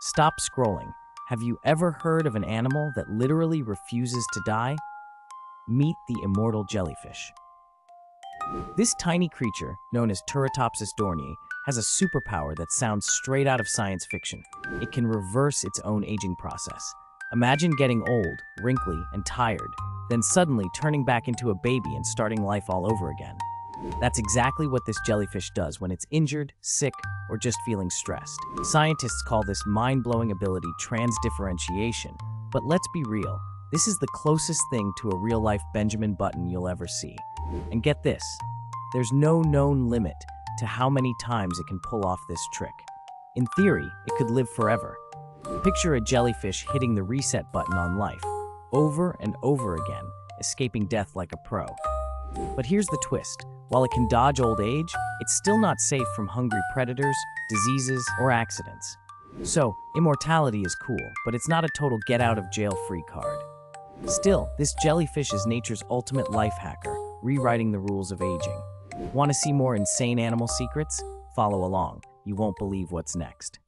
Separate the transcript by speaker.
Speaker 1: Stop scrolling. Have you ever heard of an animal that literally refuses to die? Meet the immortal jellyfish. This tiny creature, known as Turritopsis dohrnii, has a superpower that sounds straight out of science fiction. It can reverse its own aging process. Imagine getting old, wrinkly, and tired, then suddenly turning back into a baby and starting life all over again. That's exactly what this jellyfish does when it's injured, sick, or just feeling stressed. Scientists call this mind-blowing ability transdifferentiation, but let's be real, this is the closest thing to a real-life Benjamin Button you'll ever see. And get this, there's no known limit to how many times it can pull off this trick. In theory, it could live forever. Picture a jellyfish hitting the reset button on life, over and over again, escaping death like a pro. But here's the twist. While it can dodge old age, it's still not safe from hungry predators, diseases, or accidents. So, immortality is cool, but it's not a total get-out-of-jail-free card. Still, this jellyfish is nature's ultimate life hacker, rewriting the rules of aging. Want to see more insane animal secrets? Follow along. You won't believe what's next.